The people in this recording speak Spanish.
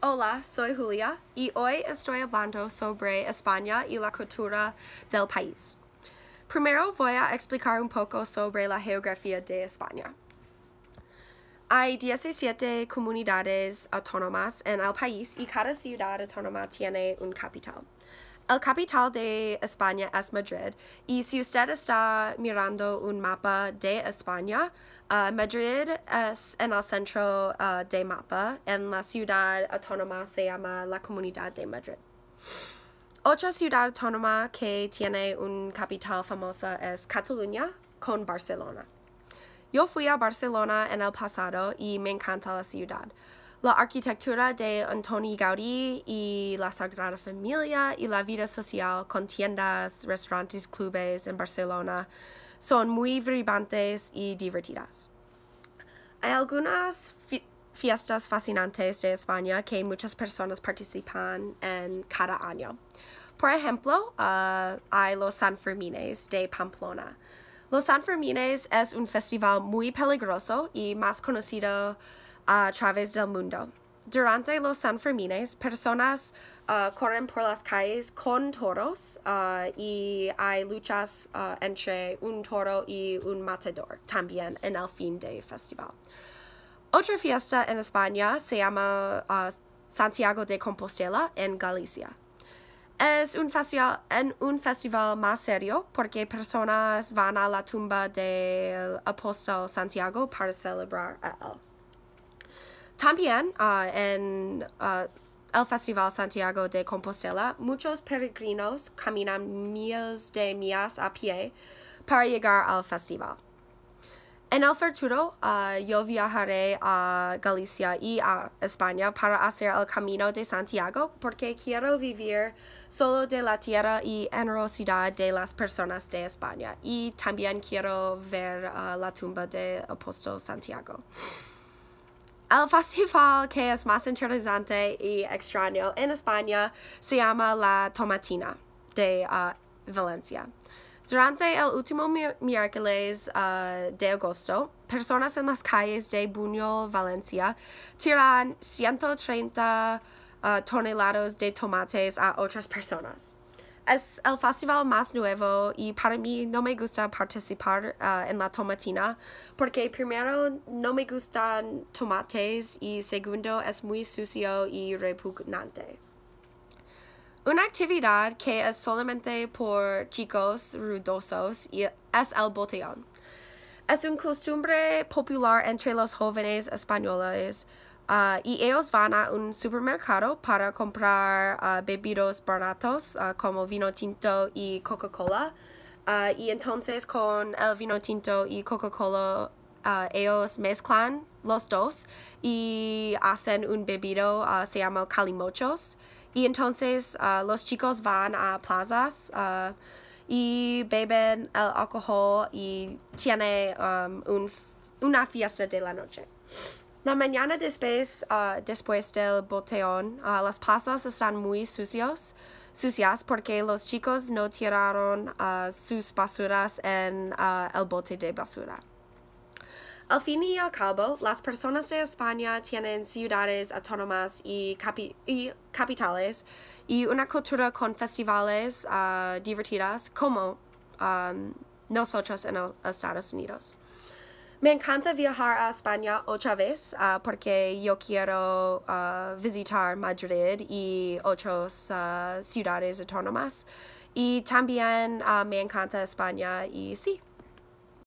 Hola, soy Julia y hoy estoy hablando sobre España y la cultura del país. Primero voy a explicar un poco sobre la geografía de España. Hay 17 comunidades autónomas en el país y cada ciudad autónoma tiene un capital. El capital de España es Madrid y si usted está mirando un mapa de España, uh, Madrid es en el centro uh, de mapa. En la ciudad autónoma se llama la Comunidad de Madrid. Otra ciudad autónoma que tiene un capital famosa es Cataluña con Barcelona. Yo fui a Barcelona en el pasado y me encanta la ciudad la arquitectura de Antoni Gaudí y la Sagrada Familia y la vida social con tiendas, restaurantes, clubes en Barcelona son muy vibrantes y divertidas. Hay algunas fiestas fascinantes de España que muchas personas participan en cada año. Por ejemplo, uh, hay los Sanfermines de Pamplona. Los Sanfermines es un festival muy peligroso y más conocido a través del mundo. Durante los Sanfermines, personas uh, corren por las calles con toros uh, y hay luchas uh, entre un toro y un matador también en el fin de festival. Otra fiesta en España se llama Santiago de Compostela en Galicia. Es un festival, un festival más serio porque personas van a la tumba del apóstol Santiago para celebrar a él. También uh, en uh, el Festival Santiago de Compostela, muchos peregrinos caminan miles de millas a pie para llegar al festival. En el futuro, uh, yo viajaré a Galicia y a España para hacer el camino de Santiago porque quiero vivir solo de la tierra y generosidad de las personas de España y también quiero ver la tumba de apóstol Santiago. El festival que es más interesante y extraño en España se llama la Tomatina de uh, Valencia. Durante el último miércoles uh, de agosto, personas en las calles de Buñol, Valencia, tiran 130 uh, toneladas de tomates a otras personas es el festival más nuevo y para mí no me gusta participar uh, en la tomatina porque primero no me gustan tomates y segundo es muy sucio y repugnante. Una actividad que es solamente por chicos ruidosos es el botellón. Es una costumbre popular entre los jóvenes españoles Uh, y ellos van a un supermercado para comprar uh, bebidos baratos uh, como vino tinto y Coca-Cola. y entonces con el vino tinto y Coca-Cola ellos mezclan los dos y hacen un bebido, se llama calimochos. Y entonces los chicos van a plazas y beben el alcohol y tiene um, un, una fiesta de la noche. La mañana después, uh, después del botellón, uh, las pasas están muy sucios, sucias porque los chicos no tiraron uh, sus basuras en el bote de basura. Al fin y al cabo, las personas de España tienen ciudades autónomas y, capitales y una cultura con festivales divertidas como um, nosotros en los Estados Unidos. Me encanta viajar a España otra vez uh, porque yo quiero uh, visitar Madrid y otras uh, ciudades autónomas. Y también me encanta España y sí,